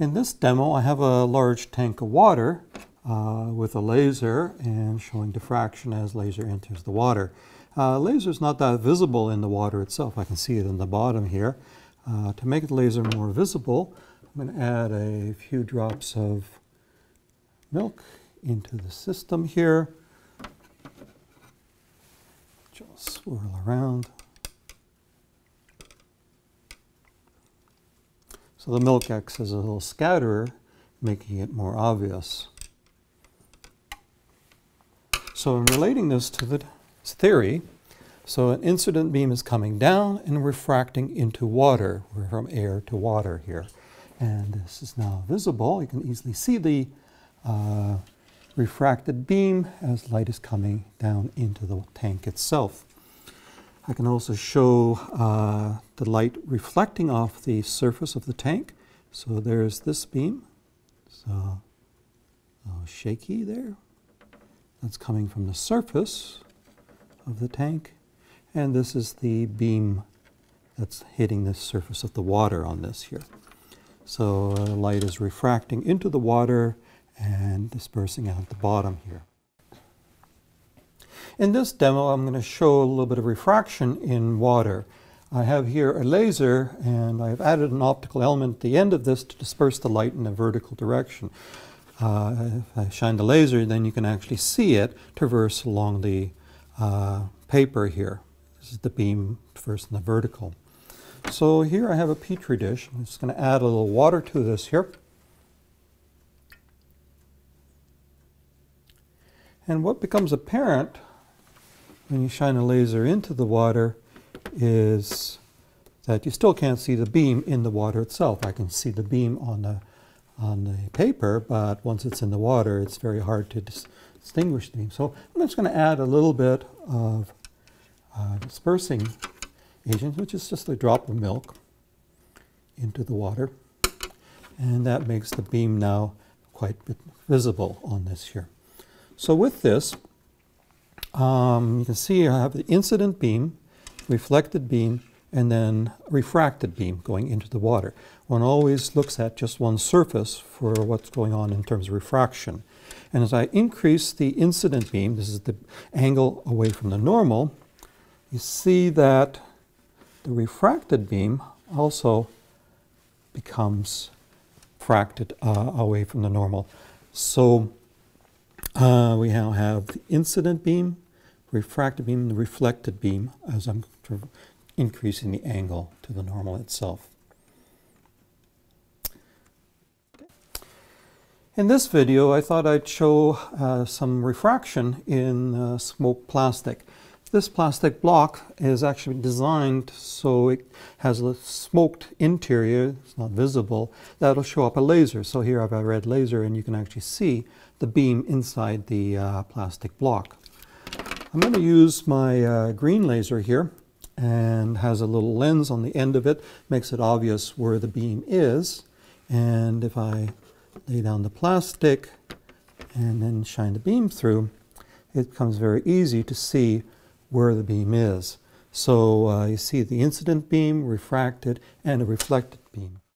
In this demo, I have a large tank of water uh, with a laser and showing diffraction as laser enters the water. Uh, laser is not that visible in the water itself. I can see it in the bottom here. Uh, to make the laser more visible, I'm going to add a few drops of milk into the system here. Just swirl around. So the milk acts as a little scatterer, making it more obvious. So in relating this to the theory, so an incident beam is coming down and refracting into water. We're from air to water here. And this is now visible. You can easily see the uh, refracted beam as light is coming down into the tank itself. I can also show uh, the light reflecting off the surface of the tank. So there's this beam. So uh, shaky there. That's coming from the surface of the tank. And this is the beam that's hitting the surface of the water on this here. So uh, light is refracting into the water and dispersing out at the bottom here. In this demo, I'm going to show a little bit of refraction in water. I have here a laser, and I've added an optical element at the end of this to disperse the light in a vertical direction. Uh, if I shine the laser, then you can actually see it traverse along the uh, paper here. This is the beam first in the vertical. So here I have a petri dish. I'm just going to add a little water to this here. And what becomes apparent when you shine a laser into the water is that you still can't see the beam in the water itself. I can see the beam on the, on the paper, but once it's in the water, it's very hard to dis distinguish the beam. So I'm just going to add a little bit of uh, dispersing agent, which is just a drop of milk into the water. And that makes the beam now quite visible on this here. So with this, um, you can see I have the incident beam, reflected beam, and then refracted beam going into the water. One always looks at just one surface for what's going on in terms of refraction. And as I increase the incident beam, this is the angle away from the normal, you see that the refracted beam also becomes fracted uh, away from the normal. So uh, we now have the incident beam, refracted beam, the reflected beam as I'm increasing the angle to the normal itself. In this video, I thought I'd show uh, some refraction in uh, smoked plastic. This plastic block is actually designed so it has a smoked interior, it's not visible, that'll show up a laser. So here I have a red laser and you can actually see the beam inside the uh, plastic block. I'm going to use my uh, green laser here and has a little lens on the end of it, makes it obvious where the beam is. And if I lay down the plastic and then shine the beam through, it becomes very easy to see where the beam is. So uh, you see the incident beam, refracted, and a reflected beam.